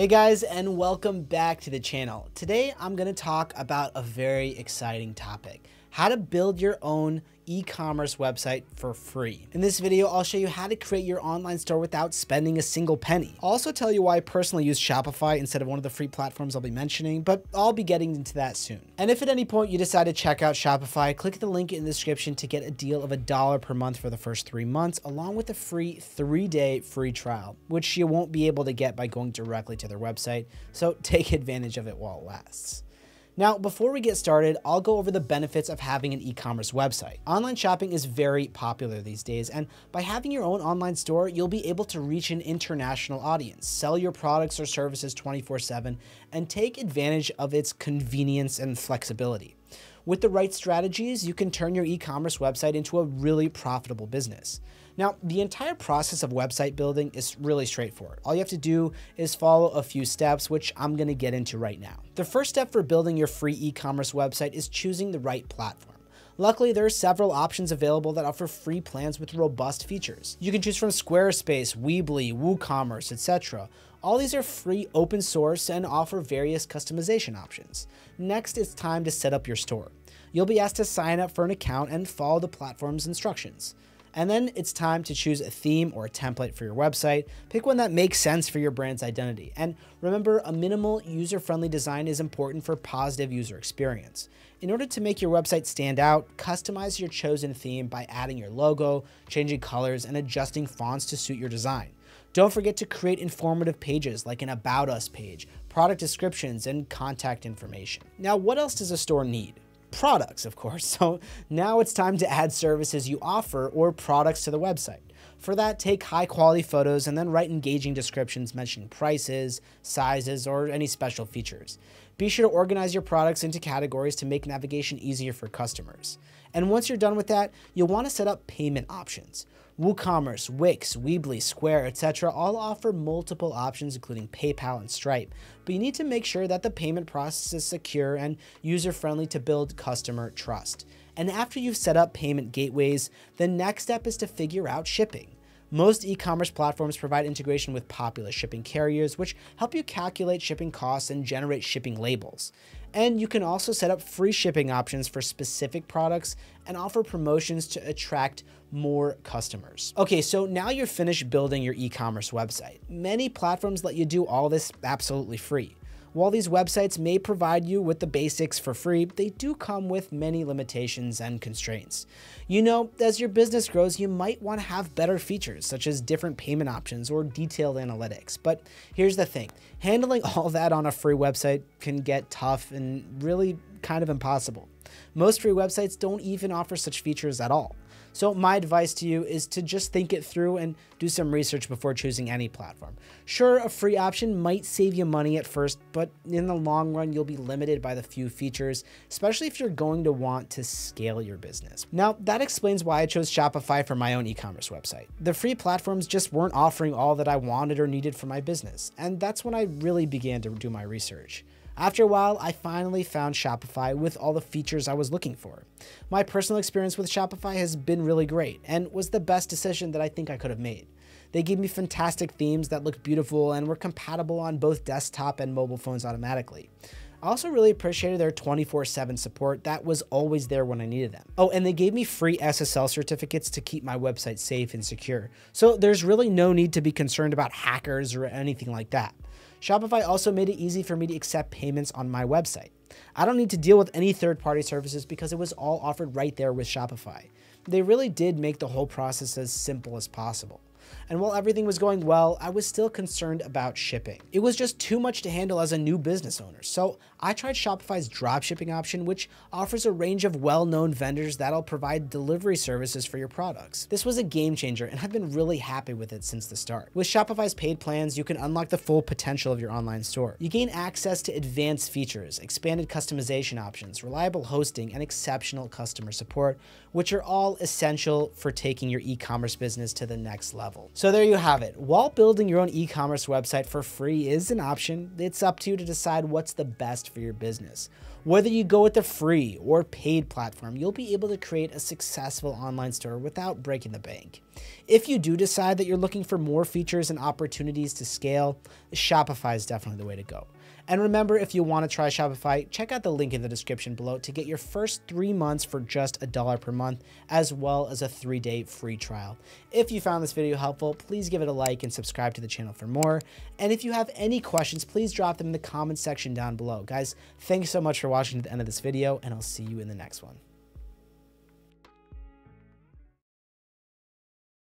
Hey guys, and welcome back to the channel. Today I'm going to talk about a very exciting topic how to build your own e-commerce website for free. In this video, I'll show you how to create your online store without spending a single penny. I'll also tell you why I personally use Shopify instead of one of the free platforms I'll be mentioning, but I'll be getting into that soon. And if at any point you decide to check out Shopify, click the link in the description to get a deal of a dollar per month for the first three months, along with a free three-day free trial, which you won't be able to get by going directly to their website, so take advantage of it while it lasts. Now, before we get started, I'll go over the benefits of having an e-commerce website. Online shopping is very popular these days, and by having your own online store, you'll be able to reach an international audience, sell your products or services 24-7, and take advantage of its convenience and flexibility. With the right strategies, you can turn your e-commerce website into a really profitable business. Now, the entire process of website building is really straightforward. All you have to do is follow a few steps, which I'm gonna get into right now. The first step for building your free e-commerce website is choosing the right platform. Luckily, there are several options available that offer free plans with robust features. You can choose from Squarespace, Weebly, WooCommerce, etc. All these are free open source and offer various customization options. Next, it's time to set up your store. You'll be asked to sign up for an account and follow the platform's instructions. And then it's time to choose a theme or a template for your website. Pick one that makes sense for your brand's identity. And remember, a minimal user-friendly design is important for positive user experience. In order to make your website stand out, customize your chosen theme by adding your logo, changing colors, and adjusting fonts to suit your design. Don't forget to create informative pages like an About Us page, product descriptions, and contact information. Now, what else does a store need? Products, of course. So now it's time to add services you offer or products to the website. For that, take high quality photos and then write engaging descriptions mentioning prices, sizes, or any special features. Be sure to organize your products into categories to make navigation easier for customers. And once you're done with that, you'll want to set up payment options. WooCommerce, Wix, Weebly, Square, etc. all offer multiple options including PayPal and Stripe, but you need to make sure that the payment process is secure and user-friendly to build customer trust. And after you've set up payment gateways, the next step is to figure out shipping. Most e-commerce platforms provide integration with popular shipping carriers, which help you calculate shipping costs and generate shipping labels. And you can also set up free shipping options for specific products and offer promotions to attract more customers. Okay, so now you're finished building your e-commerce website. Many platforms let you do all this absolutely free. While these websites may provide you with the basics for free, they do come with many limitations and constraints. You know, as your business grows, you might want to have better features, such as different payment options or detailed analytics. But here's the thing handling all that on a free website can get tough and really kind of impossible. Most free websites don't even offer such features at all. So my advice to you is to just think it through and do some research before choosing any platform. Sure, a free option might save you money at first, but in the long run, you'll be limited by the few features, especially if you're going to want to scale your business. Now, that explains why I chose Shopify for my own e-commerce website. The free platforms just weren't offering all that I wanted or needed for my business, and that's when I really began to do my research. After a while, I finally found Shopify with all the features I was looking for. My personal experience with Shopify has been really great and was the best decision that I think I could have made. They gave me fantastic themes that looked beautiful and were compatible on both desktop and mobile phones automatically. I also really appreciated their 24-7 support that was always there when I needed them. Oh, and they gave me free SSL certificates to keep my website safe and secure. So there's really no need to be concerned about hackers or anything like that. Shopify also made it easy for me to accept payments on my website. I don't need to deal with any third party services because it was all offered right there with Shopify. They really did make the whole process as simple as possible and while everything was going well, I was still concerned about shipping. It was just too much to handle as a new business owner, so I tried Shopify's dropshipping option, which offers a range of well-known vendors that'll provide delivery services for your products. This was a game changer, and I've been really happy with it since the start. With Shopify's paid plans, you can unlock the full potential of your online store. You gain access to advanced features, expanded customization options, reliable hosting, and exceptional customer support, which are all essential for taking your e-commerce business to the next level. So there you have it. While building your own e-commerce website for free is an option, it's up to you to decide what's the best for your business. Whether you go with the free or paid platform, you'll be able to create a successful online store without breaking the bank. If you do decide that you're looking for more features and opportunities to scale, Shopify is definitely the way to go. And remember, if you want to try Shopify, check out the link in the description below to get your first three months for just a dollar per month, as well as a three day free trial. If you found this video helpful, please give it a like and subscribe to the channel for more. And if you have any questions, please drop them in the comment section down below. Guys, thanks so much for watching to the end of this video, and I'll see you in the next one.